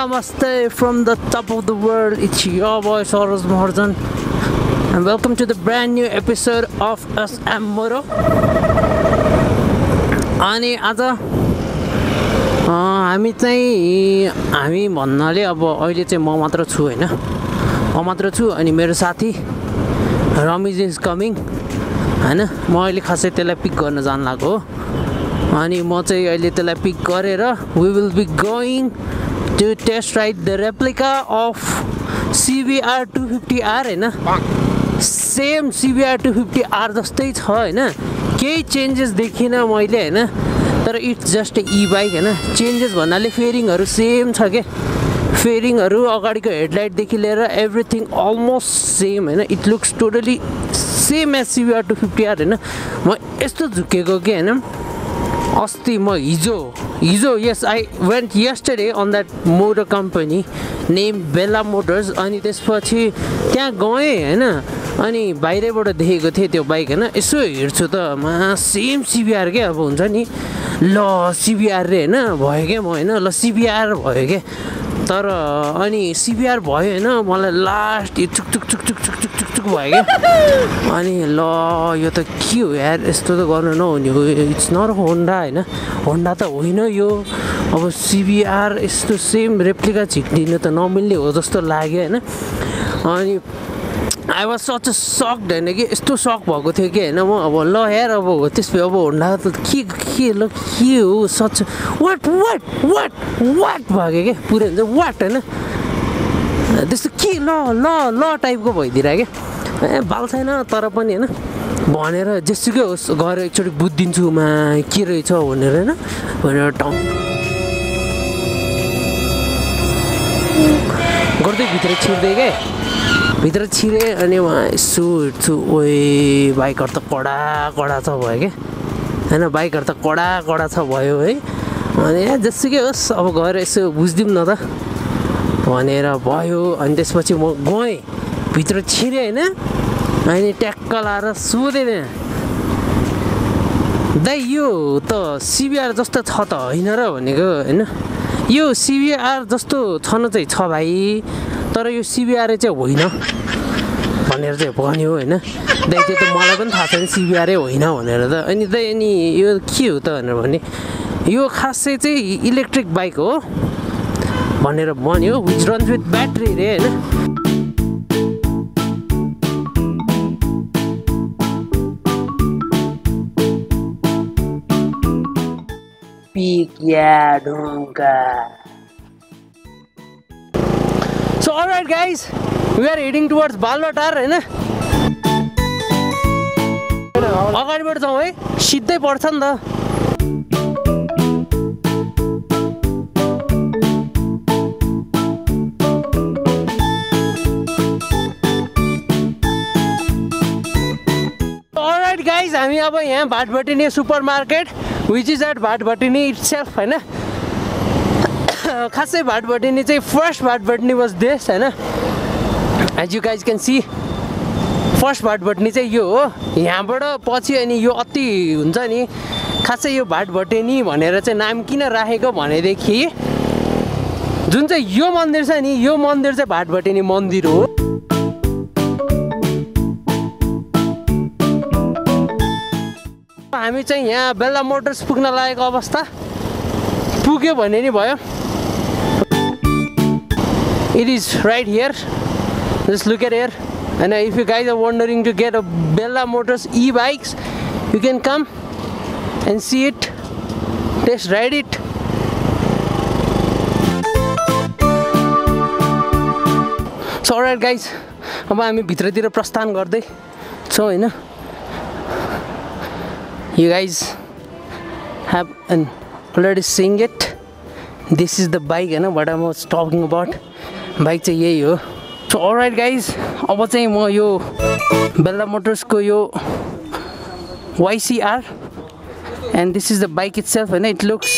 namaste from the top of the world. It's your boy Soros Maharzan and welcome to the brand new episode of Us and Moro. अनि आज हामी चाहिँ हामी भन्नाले अब अहिले चाहिँ म मात्र छु होइन म मात्र छु अनि मेरो साथी रमिज इज कमिङ होइन म अहिले खासै त्यसलाई पिक गर्न जान लागेको हो अनि म चाहिँ अहिले त्यसलाई पिक गरेर we will be going to test ride the replica of CBR two fifty R होइन same CBR two fifty R जस्तै छ होइन केही चेन्जेस देखिनँ मैले होइन तर इट्स जस्ट ई बाइक होइन चेन्जेस भन्नाले फेरिङहरू सेम छ के? फेरिङहरू अगाडिको हेडलाइटदेखि लिएर एभ्रिथिङ अलमोस्ट सेम होइन it looks totally same as CBR two fifty R होइन म यस्तो झुकेको कि होइन अस्ति म हिजो हिजो yes I went yesterday on that motor company name Bella Motors अनि त्यसपछि त्यहाँ गएँ होइन अनि बाहिरैबाट देखेको थिएँ त्यो बाइक होइन यसो हेर्छु त मा सेम सिबिआर क्या अब हुन्छ नि ल सिबिआर रे होइन भयो क्या म होइन ल सिबिआर भयो क्या तर अनि सिबिआर भयो होइन मलाई लास्ट यो चुक चुक चुक चुक भयो क्या अनि ल यो त के हो यार यस्तो त गर्नु नहुने हो इट्स नट होन्डा होइन होन्डा त होइन यो अब सिबिआर यस्तो सेम रेप्लिका झिक्दिनु त नमिल्ने हो जस्तो लाग्यो होइन अनि I was such a sucked होइन कि यस्तो सक भएको थियो कि होइन म अब ल यार अब हो त्यसपछि अब होन्डा त के के ल के हो such what what what what भयो क्या पुरै हुन्छ वाट होइन त्यस्तो के ल ल ल टाइपको भइदिएर क्या ए बाल छैन तर पनि होइन। भनेर जेसुकै होस् गएर एकचोटि बुझिदिन्छु मा के रहेछ भनेर होइन भनेर टाउन गर्दै भित्र छिर्दै क्या भित्र छिरेँ अनि उहाँ यसो हेर्छु ओए बाइकहरू त कडा कडा छ भयो क्या होइन बाइकहरू त कडा कडा छ भयो है। अनि ए जेसुकै होस् अब गएर यसो बुझिदिउँ न त। भनेर भयो अनि त्यसपछि म गएँ। भित्र छिरेँ होइन अनि ट्याक्क लाएर सोधेँ त्यहाँ दाइ यो त सिबिआर जस्तो छ त होइन र भनेको होइन यो सिबिआर जस्तो छन चाहिँ छ भाइ तर यो सिबिआर चाहिँ होइन भनेर चाहिँ भन्यो होइन दाइ त्यो त मलाई पनि थाहा छैन सिबिआरै होइन भनेर त अनि दाइ अनि यो के हो त भनेर भने यो खासै चाहिँ इलेक्ट्रिक बाइक हो भनेर भन्यो विच रन्स विथ ब्याट्री रे होइन पिकिया ढुङ्गा so alright guys we are heading towards Baluwatar होइन अगाडिबाट जाउँ है। सिधै पर्छ नि त। गाइज हामी अब यहाँ Bhatbhateni super market which is at Bhatbhateni itself होइन खासै भाटभटिनी चाहिँ फर्स्ट भाटभटिनी वाज देश होइन as you guys can see first Bhatbhateni चाहिँ यो हो यहाँबाट पछि अनि यो अति हुन्छ नि खासै यो भाटभटिनी भनेर चाहिँ नाम किन राखेको भनेदेखि जुन चाहिँ यो मन्दिर छ नि यो मन्दिर चाहिँ भाटभटिनी मन्दिर हो। हामी चाहिँ यहाँ बेल्ला मोटर्स पुग्न लागेको अवस्था। पुग्यो भने नि भयो। It is right here just look at here होइन if you guys are wondering to get a Bella Motors e bikes you can come and see it test ride it so right guys अब हामी भित्रतिर प्रस्थान गर्दै छौँ होइन? You guys have an already seeing it. This is the bike होइन what I was talking about. Bike चाहिँ यही हो सो अलराइट गाइज अब चाहिँ म यो बेल्ला मोटर्सको यो YCR and this is the bike itself होइन it looks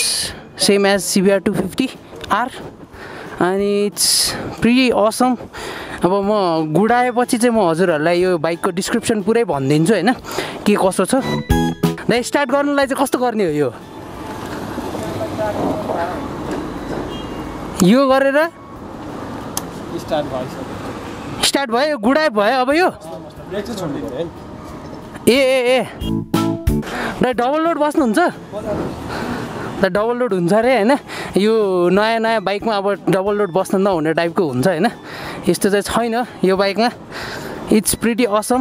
same as CBR two fifty R अनि इट्स प्रि असम अब म गुडाएपछि चाहिँ म हजुरहरूलाई यो बाइकको डिस्क्रिप्सन पुरै भनिदिन्छु होइन के कसो छ ल स्टार्ट गर्नुलाई चाहिँ कस्तो गर्ने हो यो? यो गरेर स्टार्ट भइसक्यो। स्टार्ट भयो यो गुडाए भयो अब यो? ए ए ए। र डबल लोड बस्नुहुन्छ? ल डबल लोड हुन्छ अरे होइन? यो नयाँ नयाँ बाइकमा अब डबल लोड बस्नु नहुने टाइपको हुन्छ होइन? यस्तो चाहिँ छैन यो बाइकमा। इट्स प्रिटी असम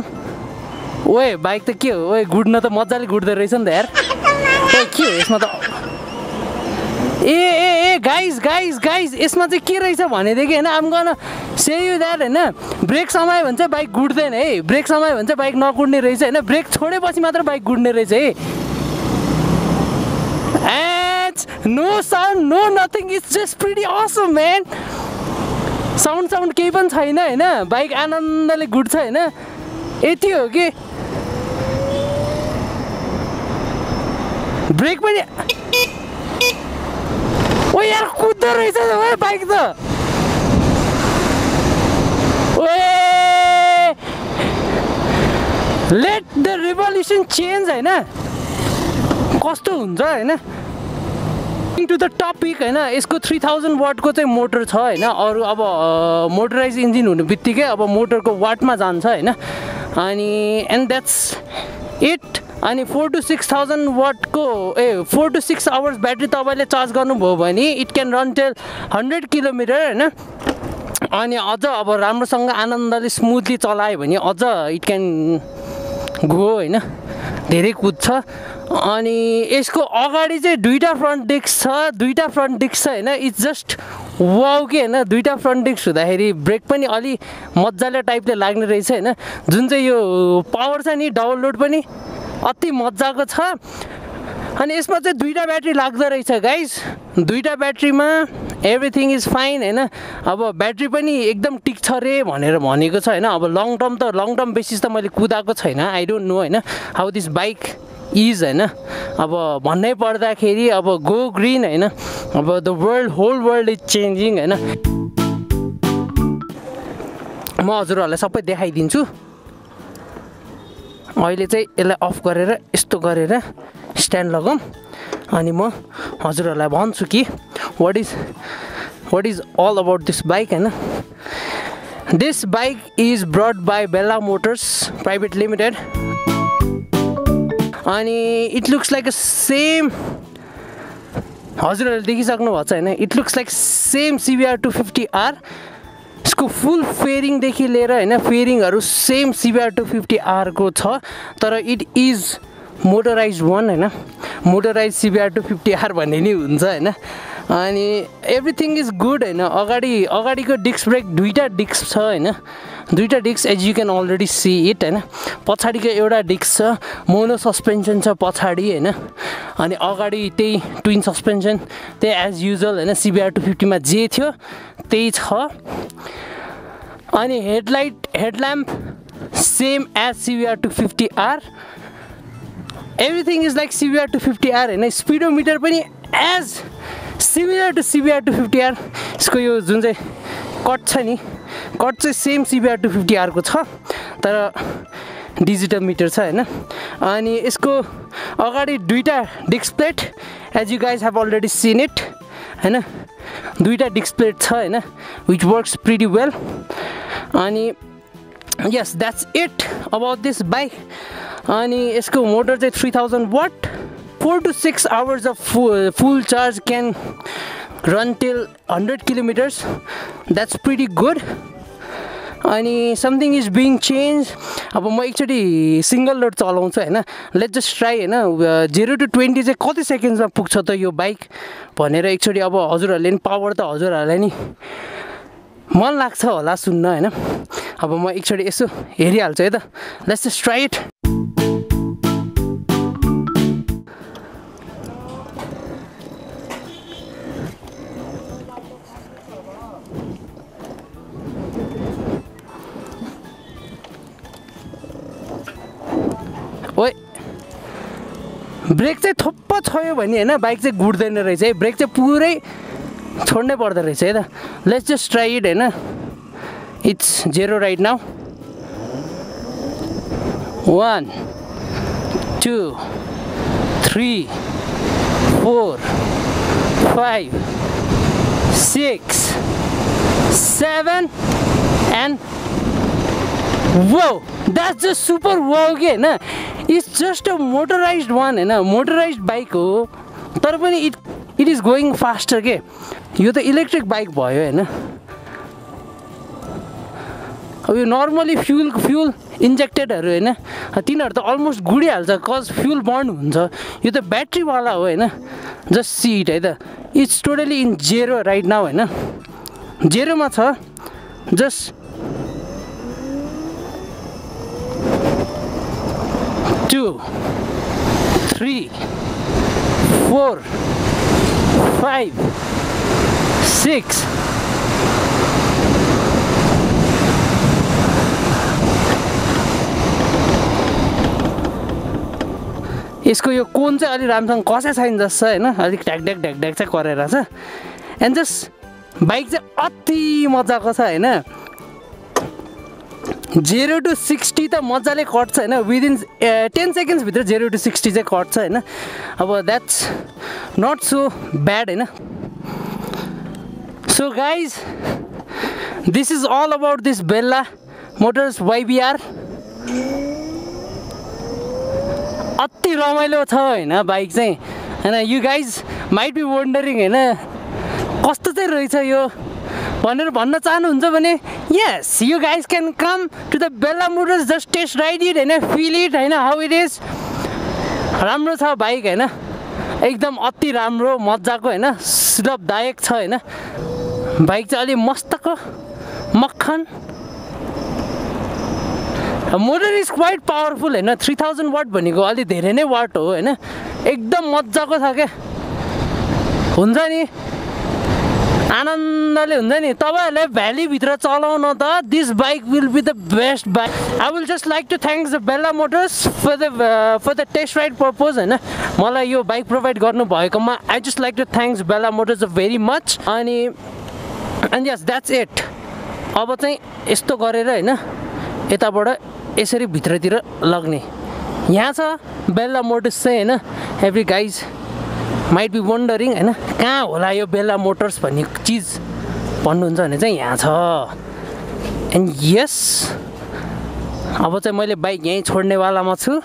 ओए बाइक त के हो? ओए गुड्न त मजाले गुड्दो रहेछ नि त यार। ओए के हो यसमा त? ए ए ए गाइस गाइस गाइस यसमा चाहिँ के रहेछ भनेदेखि होइन आम गर्न से यु द्याट होइन ब्रेक समायो भने चाहिँ बाइक गुड्दैन है। ब्रेक समायो भने चाहिँ बाइक नगुड्ने रहेछ होइन ब्रेक छोडेपछि मात्र बाइक गुड्ने रहेछ है। H no sound no nothing it's just pretty awesome man sound sound केही पनि छैन होइन बाइक आनन्दले गुड्छ होइन। यति हो कि? ब्रेक पनि ओ यार कुद्दो रहेछ बाइक त। ओए! लेट द रिभल्युसन चेन्ज होइन? कस्तो हुन्छ होइन? टु द टपिक होइन? यसको थ्री थाउजन्ड वाटको चाहिँ मोटर छ होइन? अरू अब मोटराइज इन्जिन हुने बित्तिकै अब मोटरको वाटमा जान्छ होइन? अनि एन्ड द्याट्स इट अनि फोर टु सिक्स थाउजन्ड वाटको a four two six hours battery तपाईँले चार्ज गर्नुभयो भने it can run till hundred kilometre होइन? अनि अझ अब राम्रोसँग आनन्दले स्मुथली चलायो भने अझ इट क्यान गो होइन? धेरै कुद्छ। अनि यसको अगाडि चाहिँ दुईवटा फ्रन्ट डिस्क छ दुईवटा फ्रन्ट डिस्क छ होइन? इट्स जस्ट वाउ कि होइन? दुईवटा फ्रन्ट डिस्क हुँदाखेरि ब्रेक पनि अलि मजाले टाइपले लाग्ने रहेछ होइन? जुन चाहिँ यो पावर छ नि डबल लोड पनि अति मजाको छ। अनि यसमा चाहिँ दुईवटा ब्याट्री लाग्दो रहेछ गाइस दुईवटा ब्याट्रीमा एभ्रिथिङ इज फाइन होइन? अब ब्याट्री पनि एकदम टिक्छ रे भनेर भनेको छ होइन? अब लङ टर्म त लङ टर्म बेसिस त मैले कुदाएको छैन। आई डोन्ट नो होइन? हाउ दिस बाइक इज होइन? अब भन्नै पर्दाखेरि अब गो ग्रिन होइन? अब the world whole world is changing होइन? म हजुरहरूलाई सबै देखाइदिन्छु। अहिले चाहिँ यसलाई अफ गरेर यस्तो गरेर स्ट्यान्ड लगाऊँ। अनि म हजुरहरूलाई भन्छु कि what is what is all about this bike होइन? This bike is brought by Bella Motors private limited अनि it looks like a same हजुरहरूले देखिसक्नु भएको छ होइन? It looks like same CBR two fifty R यसको फुल फेरिङदेखि लिएर होइन फेरिङहरू सेम सिबिआर टू फिफ्टी आरको छ तर इट इज मोटराइज वान होइन motorized CBR two fifty R भन्ने नि हुन्छ होइन। अनि एभ्रिथिङ इज गुड होइन अगाडि अगाडिको डिस्क ब्रेक दुईवटा डिस्क छ होइन दुईवटा disc as you can already see it होइन। पछाडिको एउटा डिस्क छ मोनो सस्पेन्सन छ पछाडि होइन। अनि अगाडि त्यही ट्विन सस्पेन्सन त्यही एज युजल होइन सिबिआर टू फिफ्टीमा जे थियो त्यही छ। अनि headlight headlamp same as CBR two fifty R everything is like CBR two fifty R होइन स्पिडोमिटर पनि as similar to CBR two fifty R यसको यो जुन चाहिँ कट छ नि कट चाहिँ सेम सिबिआर टू फिफ्टी आरको छ। तर डिजिटल मिटर छ होइन? अनि यसको अगाडि दुईवटा disc plate as you guys have already seen it होइन? दुईवटा डिस्क प्लेट छ होइन? विच वर्क्स प्रिटी वेल अनि yes that's it about this bike अनि यसको मोटर चाहिँ three thousand watt four two six hours of फु full charge can run till hundred kilometres that's pretty good अनि something is being change अब म एकचोटि single load चलाउँछु होइन? लेट जस्ट ट्राई होइन? जिरो टु ट्वेन्टी चाहिँ कति सेकेन्ड्समा पुग्छ त यो बाइक भनेर एकचोटि अब हजुरहरूले नि पावर त हजुरहरूलाई नि मन लाग्छ होला सुन्न होइन? अब म एकचोटि यसो हेरिहाल्छु है त? Let's just try it brake चाहिँ थप्प छोयो भने होइन बाइक चाहिँ गुड्दैन रहेछ है। ब्रेक चाहिँ पुरै छोड्नै पर्दो रहेछ है त। लेट्स जस्ट इट होइन। It's zero right now one two three four five six seven and whoa that's just super whoa कि होइन? It's just a motorized one होइन मोटराइज बाइक हो तर पनि it it is going faster के यो त इलेक्ट्रिक बाइक भयो होइन अब यो नर्मली फ्युल फ्युल इन्जेक्टेडहरू होइन तिनीहरू त अलमोस्ट गुडिहाल्छ कज फ्युल बर्न हुन्छ यो त ब्याट्रीवाला हो होइन जस्ट सिट है त it's totally in zero right now होइन जेरोमा छ just two three four five six यसको यो कोन चाहिँ अलिक राम्रोसँग कसै छैन जस्तो होइन अलिक ढ्याक ढ्याक ढ्याक ढ्याक चाहिँ गरेर छ। एन्ड जस्ट बाइक चाहिँ अति मजाको छ होइन। जेरो टु सिक्सटी त मजाले कट्छ होइन? विदिन टेन सेकेन्ड्सभित्र जेरो टु सिक्सटी चाहिँ कट्छ होइन? अब द्याट्स नट सो ब्याड होइन? So guys this is all about this Bella Motors YBR अति रमाइलो छ होइन बाइक चाहिँ? होइन you guys might be wondering होइन कस्तो चाहिँ रहेछ यो? भनेर भन्न चाहनुहुन्छ भने yes you guys can come to the Bella Motors just test ride it होइन? फिल इट होइन? हाउ इट इज राम्रो छ बाइक होइन? एकदम अति राम्रो मजाको होइन? सुलभदायक छ होइन? बाइक चाहिँ अलिक मस्तको मक्खन। मोटर इज क्वाइट पावरफुल होइन? थ्री थाउजन्ड वाट भनेको अलिक धेरै नै वाट हो होइन? एकदम मजाको छ क्या हुन्छ नि? आनन्दले हुन्छ नि तपाईँहरूले भ्यालीभित्र चलाउन त this bike will be the best bike I will just like to thanks the Bella Motors for the for the test ride purpose होइन? मलाई यो बाइक प्रोभाइड गर्नु भएकोमा I just like to thanks Bella Motors very much अनि and yes that's it अब चाहिँ यस्तो गरेर होइन यताबाट यसरी भित्रतिर लग्ने। यहाँ छ बेल्ला मोटर्स चाहिँ होइन every guys might be wondering होइन? कहाँ होला यो बेला मोटर्स भन्ने चिज? भन्नुहुन्छ भने चाहिँ यहाँ छ। एन्ड यस अब चाहिँ मैले बाइक यहीँ छोड्नेवालामा छु।